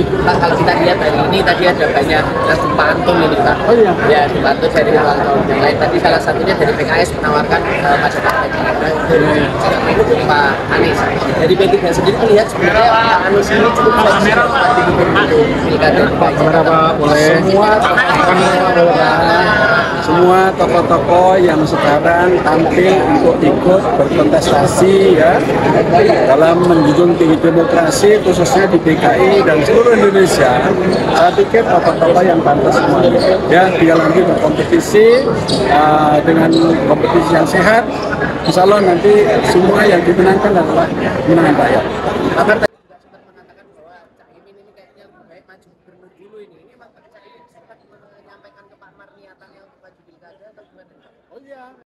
Pak kalau kita lihat hari ini tadi ada banyak lagu pantun ini Pak. Oh iya. Ya, di pantun dari ulang tahun yang lain. Tadi salah satunya dari PKS menawarkan uh, pada Pak Pak Anies. Dari P3 sendiri melihat sebenarnya Pak Anies ini cukup Pak di pilkada. Berapa boleh? Semua semua tokoh-tokoh yang sekarang tampil untuk ikut berkontestasi ya dalam menjunjung tinggi demokrasi khususnya di DKI dan seluruh Indonesia saya pikir tokoh-tokoh yang pantas semuanya ya tinggal nanti berkompetisi uh, dengan kompetisi yang sehat Insya Allah nanti semua yang dimenangkan adalah kemenangan rakyat. Ini ini. Olha!